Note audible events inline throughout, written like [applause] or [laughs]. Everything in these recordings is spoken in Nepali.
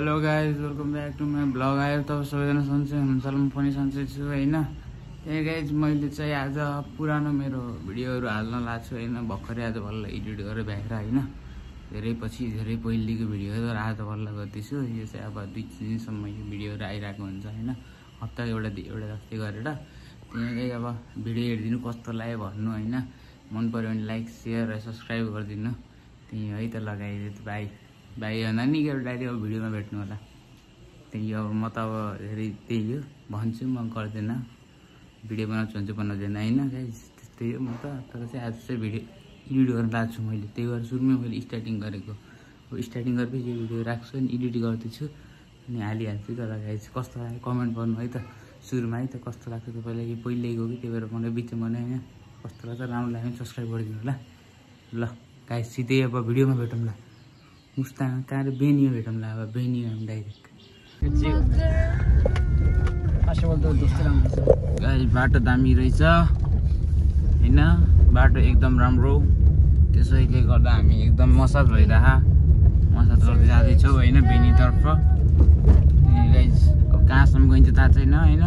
Hello guys welcome back to my blog आयो त सबैजना सन्चै होला म पनि सन्चै छु होइन? त्यही गाइज मैले चाहिँ आज पुरानो मेरो भिडियोहरू हाल्न लाग्छु छु होइन? भर्खरै आज बल्ल एडिट गरेर भ्याएर होइन? धेरै पछि धेरै पहिलेको भिडियोहरू तर आज बल्ल गर्दैछु। यो चाहिँ अब दुई तिन दिनसम्म यो भिडियोहरू आइरहेको हुन्छ होइन? हप्ता एउटा एउटा जस्तै गरेर। त्यहाँकै अब भिडियो हेरिदिनु कस्तो लाग्यो भन्नु होइन? मन पऱ्यो भने लाइक सेयर र सब्सक्राइब गरिदिनु। त्यही है त लगाइदियो त भाइ भन्दा नि एउटा डाइरेक्ट अब भिडियोमा भेट्नु होला। त्यही अब म त अब धेरै त्यही हो भन्छु म गर्दिनँ। भिडियो बनाउँछु भन्छु बनाउँदैन होइन त्यस्तै हो म त तर चाहिँ आज चाहिँ भिडियो एडिट गर्न लाग्छु मैले। त्यही भएर सुरुमै मैले स्टार्टिङ गरेको। अब स्टार्टिङ गरेपछि यो भिडियो राख्छु अनि एडिट गर्दैछु। अनि हालिहाल्छु तर गाइस कस्तो लाग्यो कमेन्ट गर्नु है त? सुरुमा है त कस्तो लाग्छ तपाईँलाई? यो पहिल्यैको कि? त्यही भएर मलाई बिचमा नै होइन? कस्तो लाग्छ? राम्रो लाग्यो भने सब्सक्राइब गरिदिनु होला। ल गाइस सिधै अब भिडियोमा भेटौँ ल मुस्ताङ कहाँ बेनीमा भेटौँ ल अब बेनीमा डाइरेक्ट गाई बाटो दामी रहेछ होइन? बाटो एकदम राम्रो। त्यसैले गर्दा हामी एकदम मसाज भइरह। मसाज गर्दै जाँदैछौँ होइन बेनीतर्फ? गाइज अब कहाँसम्म गइन्छ थाहा छैन होइन?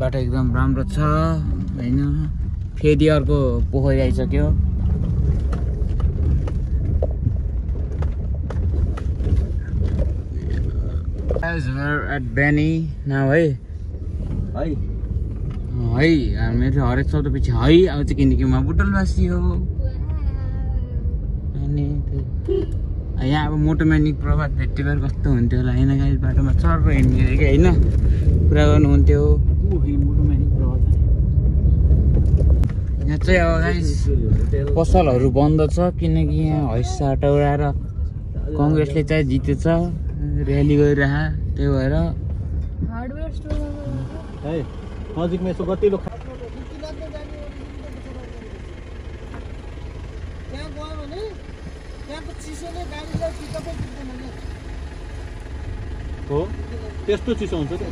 बाटो एकदम राम्रो छ होइन? फेरि अर्को पोखरी आइसक्यो। एट बेनी नाउ है है है मेरो हरेक शब्द पछि है आउँछ किनकि म बुटलवासी हो। अनि यहाँ अब मोटोमेनिक प्रभात भेट्यो भएर कस्तो हुन्थ्यो होला होइन गाई बाटोमा चर हिँड्ने कि होइन कुरा गर्नुहुन्थ्यो यहाँ चाहिँ अब पसलहरू बन्द छ किनकि यहाँ हैसा हटाएर कङ्ग्रेसले चाहिँ जितेछ र्याली गरिरह त्यही भएर हार्डवेयर स्टोरमा है नजिकमा यसो हो त्यस्तो चिसो हुन्छ त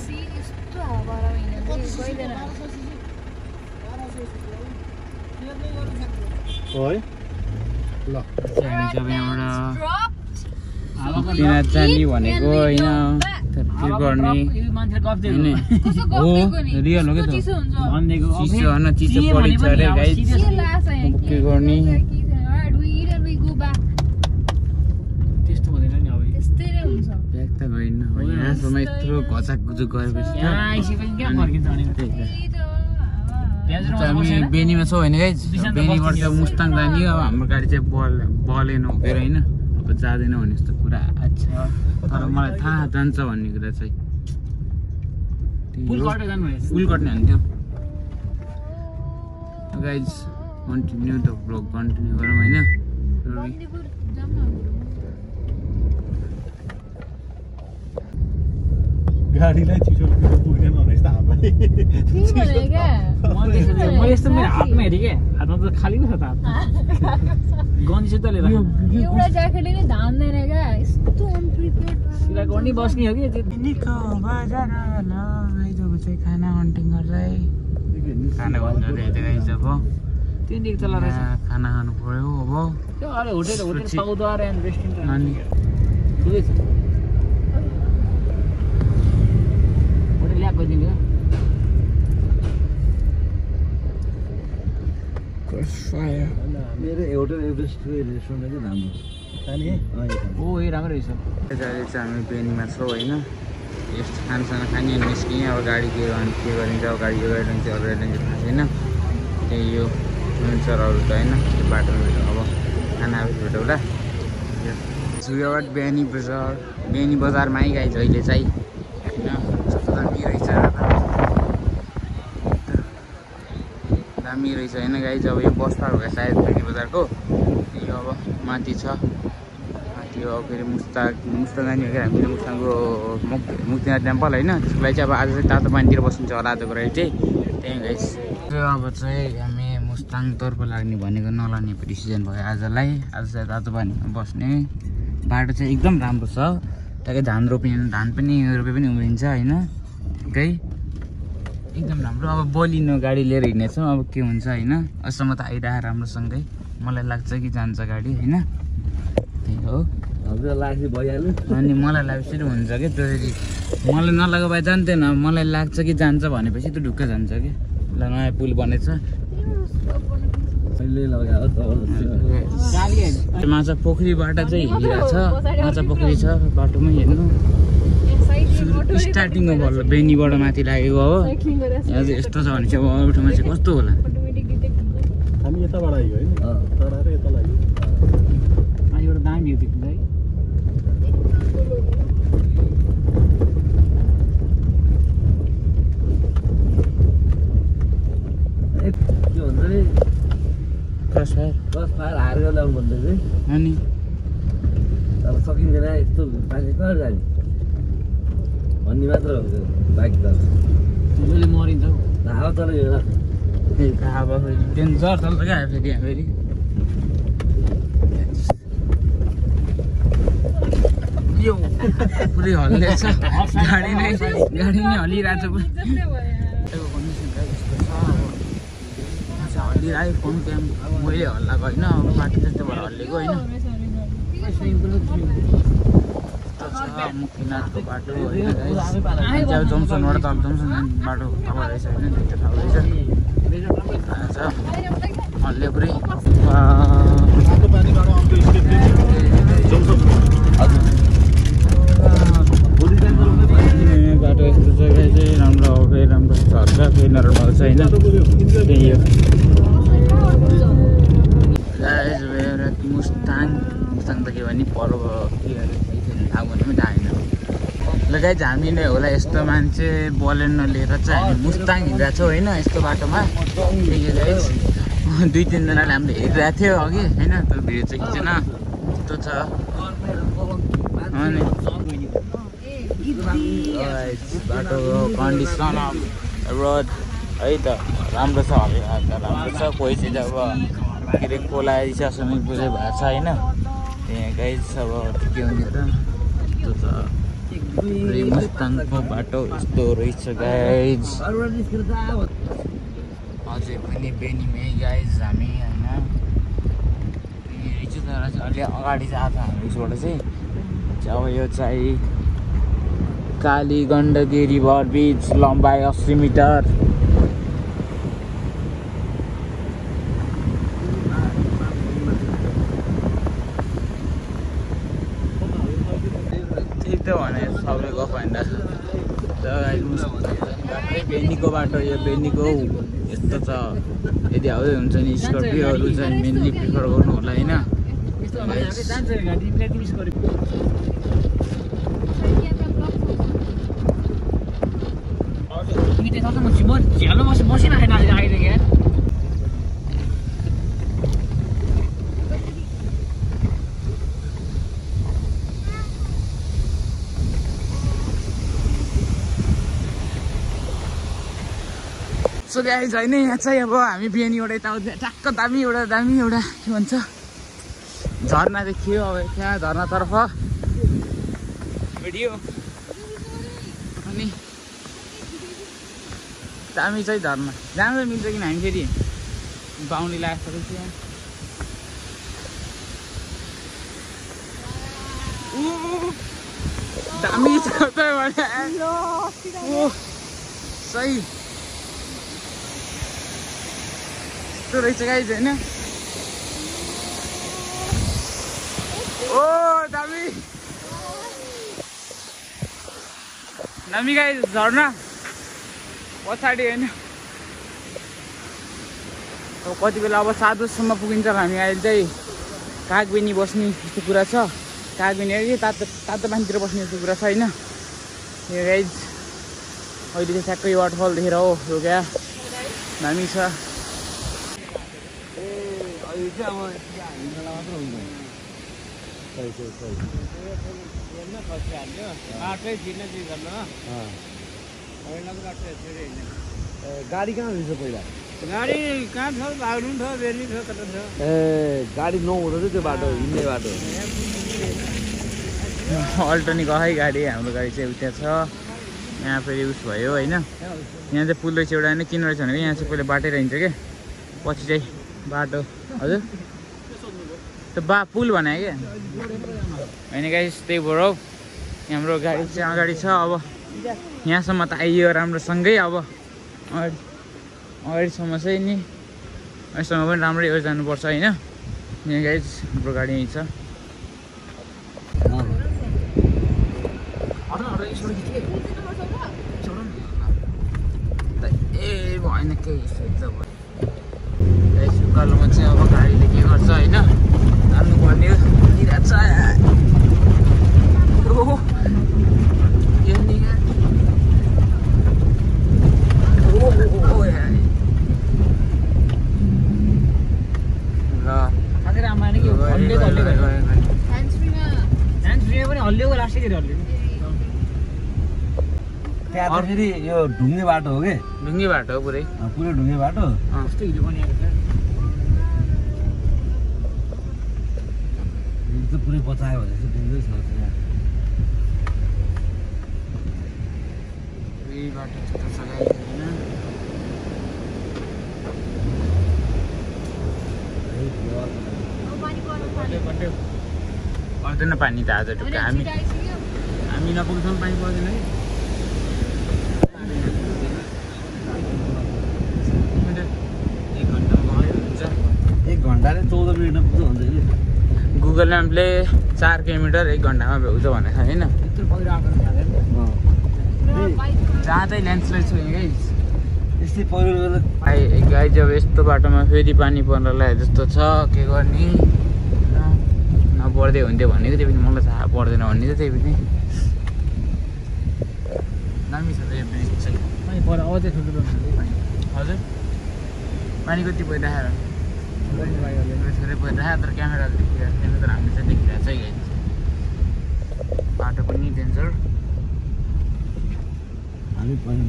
सी यस्तो हावा हिँड्यो है ल जब यहाँबाट मुक्तिनाथ जाने भनेको होइन त्यो गर्ने होइन हो रियल हो क्या त चिसो होइन चिसो परेको छ अरे गाई के गर्ने अब यहाँसम्म यत्रो घचाक गुजुक गरेपछि हामी बेनीमा छौँ होइन गाइज? बेनीबाट चाहिँ मुस्ताङ जाने अब हाम्रो गाडी चाहिँ बल बलेन उभिएर होइन। अब जाँदैन भने जस्तो कुरा। छ तर मलाई थाहा जान्छ भन्ने कुरा चाहिँ। फुल कट्ने हुन्थ्यो। Guys continue the blog continue गरौँ होइन। गाडीलाई चिसो पुग्दैन त हामीलाई मैले यस्तो [laughs] मेरो हातमा हेरेँ क्या हातमा त खाली पो छ त [laughs] गन्जी त लिएर एउटा ज्याकेटले नै धान्दैन क्या? यस्तो गर्नै बस्ने हो कि बजार आइजको चाहिँ खाना हन्टिङ गर्दै। खाना भन्नु तल रहेछ। खाना खानु पऱ्यो अब त्यो अरे होटेल होटेल सुची। पाउदार एन्ड रेस्टुरेन्ट अनि ठुलै छ। गरिदिनु क्या मेरो एउटा एभरेस्ट रेस्टुरेन्ट चाहिँ राम्रो जाने ओ ए राम्रो रहेछ अहिले चाहिँ हामी बेनीमा छौँ होइन यस्तो खानासाना खाने निस्किएँ अब गाडी के गर्ने के गरिन्छ अब गाडी यो गाडी लान्छ अरू गाडी लान्छ थाहा छैन त्यही यो अरू त होइन त्यो बाटोमा अब खाना भेटौँला बिहानी बजार बिहानी बजारमा आइगाइ अहिले चाहिँ होइन कस्तो दामी रहेछ दामी रहेछ होइन गाई अब यो बस भयो सायद बिहानी बजारको। त्यही अब माथि छ। माथि हो फेरि मुस्ताक मुस्ताक जाने क्या हामीले मुस्ताङको मुक्ति मुक्तिनाथ टेम्पल होइन? त्यसको लागि चाहिँ अब आज चाहिँ तातो पानीतिर बसिन्छ होला आजको राइड चाहिँ। त्यहीँ गाइस अब चाहिँ हामी मुस्ताङतर्फ लाग्ने भनेको नलाने डिसिजन भयो आजलाई। आज चाहिँ तातो पानीमा बस्ने। बाटो चाहिँ एकदम राम्रो छ। ट्याक्कै धान रोपिने धान पनि रोपे पनि उम्रिन्छ होइन। ठिकै एकदम राम्रो। अब बलिनो गाडी लिएर हिँड्नेछौँ अब के हुन्छ होइन? अहिलेसम्म त आइरह राम्रोसँगै। मलाई लाग्छ कि जान्छ गाडी होइन? त्यही हो। हजुर लाग्छ भइहाल्यो। अनि मलाई लागेपछि हुन्छ कि? त्यसरी। मलाई नलागो भए जान्थेन। मलाई लाग्छ कि जान्छ भनेपछि त ढुक्क जान्छ कि? ल नयाँ पुल बनेछ। माछा पोखरीबाट चाहिँ हिँडिरहेको छ माछा पोखरी छ बाटोमै हेर्नु स्टार्टिङमा भल बेनीबाट माथि लागेको हो। चाहिँ यस्तो छ भने चाहिँ अब अरू ठाउँमा चाहिँ कस्तो होला? हामी यताबाट आयो होइन। टाढा र यता लाग्यो। माथिबाट दामी हो देख्नु है के भन्छ नि क्रस फायर दस फायर हारेर ल्याउनु भन्दै चाहिँ अनि? अब सकिँदैन यस्तो मान्छे कहाँ जाने? भन्ने मात्र हो त्यो बाइक त ठुलोले मरिन्छ हावा चल्यो त्यही त अब फेरि डेन्जर चल्छ क्या फेरि यहाँ फेरि। यो पुरै हल्लिएछ। गाडी नै गाडी नै हल्लिरहेको छ पुरै त्यसको condition चाहिँ यस्तो छ अब। मान्छे हल्लिरहेको फोन क्याम मैले हल्लाएको होइन। अब बाटो त्यस्तो भएर हल्लिएको होइन मुक्तिनाथको बाटो होइन अब जङ्सनबाट त अब जङ्सन जाने बाटो तब रहेछ होइन रहेछ थाहा छ स्टेप ए, बाटो यस्तो जग्गा चाहिँ राम्रो हो फेरि राम्रो झर्छ फेरि नराम्रो छ होइन त्यही हो मुस्ताङ मुस्ताङ त के भने पर्व के अरे थाहा भन्नु पनि थाहा छैन ल गाइज हामी नै होला यस्तो मान्छे बलेनो लिएर चाहिँ हामी मुस्ताङ हिँडिरहेको छौँ होइन यस्तो बाटोमा। दुई तिनजनाले हामीले हेरिरहेको थियो अघि होइन? त्यो भिडियो चाहिँ खिचेन। यस्तो छ। अनि? बाटोको कन्डिसन रोड है त राम्रो छ हल्का राम्रो छ। कोही चाहिँ अब के अरे छ स्विमिङ भएको छ होइन? त्यहाँ गाइज अब के हुन्छ त? यस्तो छ मुस्ताङको बाटो यस्तो रहेछ गाइज अझै पनि बेनीमै गाइज हामी होइन रिचु तर अलि अगाडि चाहिँ आएको उसबाट चाहिँ अब यो चाहिँ काली गण्डकी रिभर बिच लम्बाइ अस्सी मिटर त्यही त भने सबले गफ बाटो बेनीको बाटो यो बेनीको यस्तो छ। यदि हाउदै हुन्छ नि स्कर्पियोहरू चाहिँ मेनली प्रिफर गर्नु होला होइन? झ्यालो बसी बसिरहेको अहिले आइदिएको सो गाइज होइन यहाँ चाहिँ अब हामी बिहानीबाट यताउति ट्याक्क दामी एउटा दामी एउटा के भन्छ? झर्ना देखियो अब त्यहाँ झर्नातर्फ। भिडियो। अनि दामी चाहिँ झर्ना। जानु मिल्छ किन हामी फेरि? बाहुली लागेको छ त्यहाँ। दामी छ सही। यस्तो रहेछ गाइज होइन? ओ दामी। दामी गाइज झर्ना। पछाडि होइन? अब कति बेला अब साधुसम्म पुगिन्छ हामी अहिले चाहिँ। कागबेनी बस्ने यस्तो कुरा छ। कागबेनी अरे तातो तातो पानीतिर बस्ने यस्तो कुरा छ होइन? यो गाइज अहिले चाहिँ ठ्याक्कै वाटरफल देखेर हो यो क्या? दामी छ। अहिले चाहिँ अब हिँड्नलाई मात्र हुन्छ सही सही सही ए, गाडी कहाँ रहेछ पहिला गाडी कहाँ छ लाग्नु छ बेनी छ कता छ ए गाडी नहुँदो त्यो बाटो हिँड्ने बाटो अल्टोनिक है गाडी हाम्रो गाडी चाहिँ उता छ यहाँ फेरि उस भयो होइन यहाँ चाहिँ पुल रहेछ एउटा होइन किन रहेछ भनेको यहाँ चाहिँ पहिला बाटै रहन्छ क्या पछि चाहिँ बाटो। हजुर। त्यो बा पुल भने क्या होइन गाई त्यही भएर हौ। हाम्रो गाडी चाहिँ अगाडि छ अब यहाँसम्म त आइयो राम्रोसँगै अब अगाडि अगाडिसम्म चाहिँ नि अहिलेसम्म पनि राम्रै गरेर जानुपर्छ होइन? यहाँ गाडी हाम्रो गाडी यहीँ छ। ए भएन केही उकालोमा चाहिँ अब गाडीले के गर्छ होइन? हाल्नुपर्ने हो हिँडिरहेको छ। ओहो, यो निगा। ओहो, या। ल। खाँदै राम्रा नि के गयो, हल्लिएको गयो, हल्लिएको। गयो, गयो, गयो। ह्यान्ड फ्रीमा पनि हल्लिएको लास्टतिर हल्लिएको त्यहाँ त फेरि यो ढुङ्गे बाटो हो कि? ढुङ्गे बाटो हो पुरै। पुरै ढुङ्गे बाटो अँ। कस्तो हिजो बनिएको छ यो चाहिँ पुरै बचायो भने चाहिँ ढुङ्गै छ पर्दैन पानी त आज ढुक्क हामी हामी नपुग्छौँ पानी पर्दैन है। एक हुन्छ एक घन्टाले चौध मिनटमा पुग्छ भन्छ कि गुगल म्यापले चार किलोमिटर एक घन्टामा भ्याउँछ भनेको छ होइन? जहाँ चाहिँ ल्यान्डस्लाइड छ यस्तै पहिरो गाई जब यस्तो बाटोमा फेरि पानी पर्नलाई जस्तो छ के गर्ने? नपर्दै हुन्थ्यो भनेको त्यही पनि मलाई थाहा पर्दैन भन्ने त त्यही पनि। दामी छ त यो ब्रिज चाहिँ। अझै ठुल्ठुलो हजुर। पानी कति परिरहेर तर तर हामीले चाहिँ देखिरहेको छ बाटो पनि हामी पनि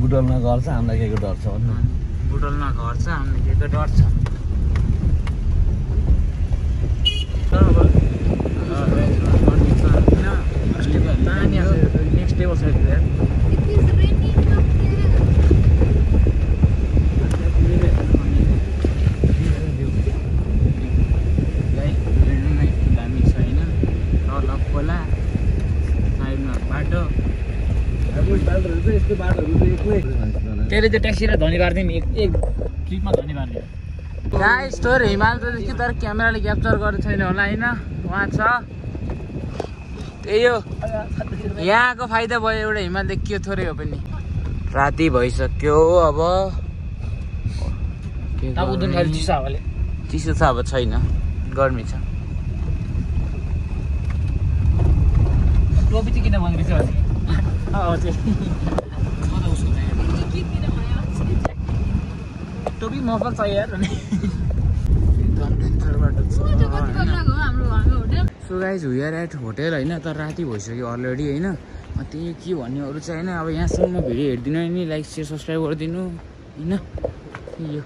बुटलमा गर्छ हामीलाई के को डर छ बुटलमा घर छ हामीले के डर छ गर्ने छ होइन? पानी आएको नेक्स्ट टेबल साइड दामी छ होइन तल खोला साइडमा बाटो यस्तो बाटोहरू चाहिँ एक्लै त्यसले चाहिँ ट्याक्सीलाई धनी पारिदियो नि एक एक ट्रिपमा धनी पारिदियो गाइस तर हिमाल त देखियो तर क्यामेराले क्याप्चर गरेको छैन होला होइन? उहाँ छ। त्यही हो यहाँको फाइदा भयो एउटा हिमाल देखियो थोरै हो पनि। राति भइसक्यो अब। खालि? चिसो हावाले। चिसो छ अब छैन गर्मी छ। टोपी चाहिँ किन चाहिँ टोपी मफल छ यार। So guys we are at hotel. होइन? तर राति भइसक्यो अलरेडी होइन? त्यही के भन्ने अरू चाहिँ होइन? अब यहाँसम्म भिडियो हेरिदिनु नि लाइक सेयर सब्सक्राइब गरिदिनु होइन? यो